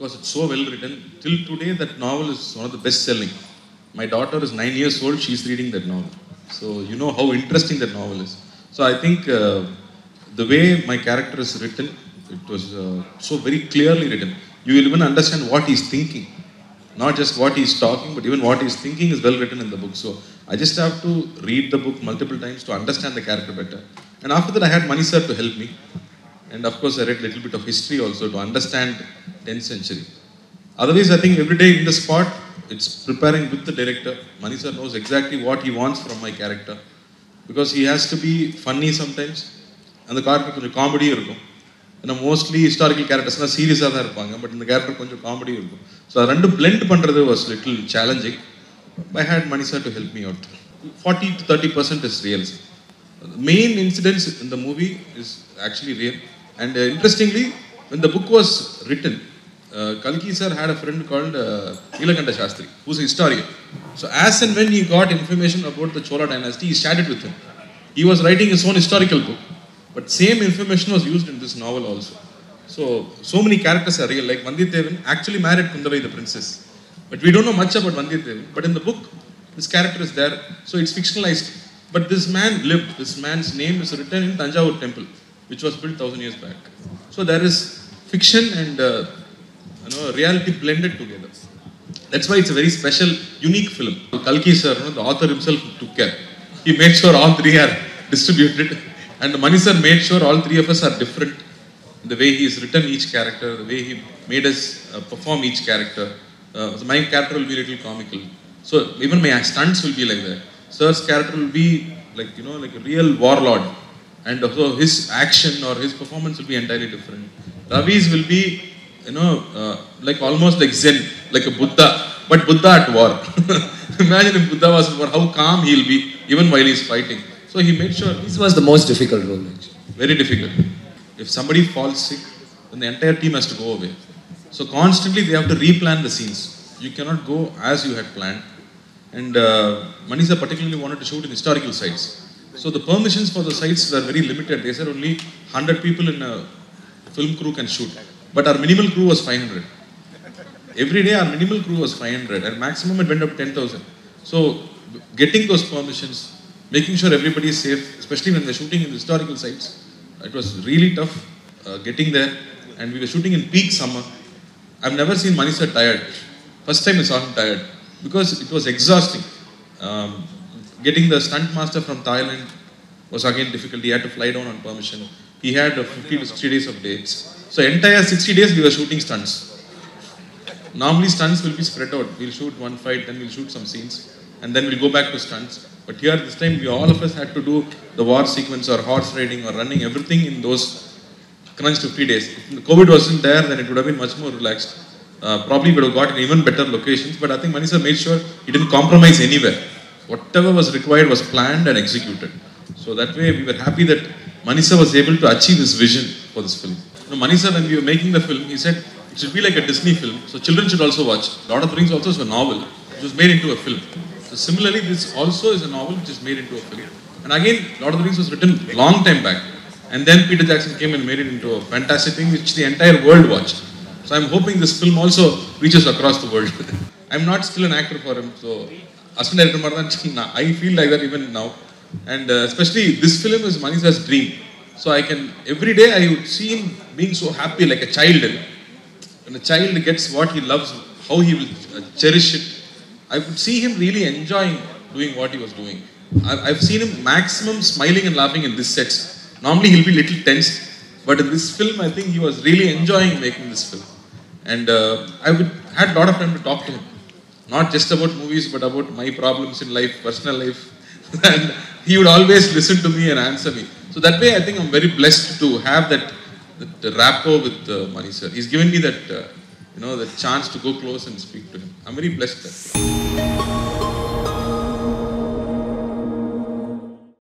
because it's so well written. Till today, that novel is one of the best selling. My daughter is nine years old, she's reading that novel. So you know how interesting that novel is. So I think uh, the way my character is written, it was uh, so very clearly written. You will even understand what he's thinking. Not just what he's talking, but even what he's thinking is well written in the book. So I just have to read the book multiple times to understand the character better. And after that, I had Mani sir to help me. And of course, I read a little bit of history also to understand 10th century. Otherwise, I think every day in the spot, it's preparing with the director. Mani sir knows exactly what he wants from my character. Because he has to be funny sometimes. And the character is a comedy. And mostly historical characters are serious. But in the character is a comedy. So, I had to blend was a little challenging. I had Mani sir to help me out. 40 to 30 percent is real. The main incidents in the movie is actually real. And uh, interestingly, when the book was written, uh, Kalki sir had a friend called uh, Shastri, who's a historian. So as and when he got information about the Chola dynasty, he shared it with him. He was writing his own historical book, but same information was used in this novel also. So, so many characters are real, like Vandiyathevan actually married Kundavai the princess. But we don't know much about Vandiyathevan, but in the book, this character is there, so it's fictionalized. But this man lived, this man's name is written in Tanjavur temple which was built thousand years back. So there is fiction and uh, you know reality blended together. That's why it's a very special, unique film. Kalki sir, you know, the author himself took care. He made sure all three are distributed, and Mani sir made sure all three of us are different. The way he's written each character, the way he made us uh, perform each character. Uh, so my character will be a little comical. So even my stunts will be like that. Sir's character will be like you know like a real warlord, and so his action or his performance will be entirely different. Ravi's will be you know uh, like almost like Zen, like a Buddha, but Buddha at war. Imagine if Buddha was at war, how calm he'll be even while he's fighting. So he made sure This was the most difficult role actually. very difficult. If somebody falls sick, then the entire team has to go away. So constantly they have to replan the scenes. You cannot go as you had planned. And uh, Mani sir particularly wanted to shoot in historical sites. So the permissions for the sites were very limited. They said only 100 people in a film crew can shoot. But our minimal crew was 500. Every day our minimal crew was 500 and maximum it went up to 10,000. So getting those permissions, making sure everybody is safe, especially when they're shooting in historical sites, it was really tough uh, getting there. And we were shooting in peak summer. I've never seen Mani sir tired. First time I saw him tired because it was exhausting. Um, getting the stunt master from Thailand was again difficult. He had to fly down on permission. He had uh, 50 to 60 days of dates. So entire 60 days we were shooting stunts. Normally stunts will be spread out. We'll shoot one fight, then we'll shoot some scenes, and then we'll go back to stunts. But here this time we all of us had to do the war sequence or horse riding or running, everything in those crunched 50 days. If COVID wasn't there, then it would have been much more relaxed. Uh, probably would have got even better locations, but I think Mani sir made sure he didn't compromise anywhere. Whatever was required was planned and executed. So that way we were happy that Mani sir was able to achieve his vision for this film. You know, Mani sir, when we were making the film, he said it should be like a Disney film, so children should also watch. Lord of the Rings also is a novel, which was made into a film. So similarly, this also is a novel which is made into a film. And again, Lord of the Rings was written long time back. And then Peter Jackson came and made it into a fantastic thing which the entire world watched. So I'm hoping this film also reaches across the world. I'm not still an actor for him, so assistant director மாதிரி தான் நான் I feel like that even now. And uh, especially this film is Manisa's dream. So I can, every day I would see him being so happy like a child. When a child gets what he loves, how he will uh, cherish it. I would see him really enjoying doing what he was doing. I've, I've seen him maximum smiling and laughing in this sets. Normally he'll be little tensed, but in this film I think he was really enjoying making this film. And uh, I would had a lot of time to talk to him, not just about movies, but about my problems in life, personal life. and he would always listen to me and answer me. So that way I think I'm very blessed to have that, that rapport with uh, Mani sir. He's given me that, uh, you know, the chance to go close and speak to him. I'm very blessed.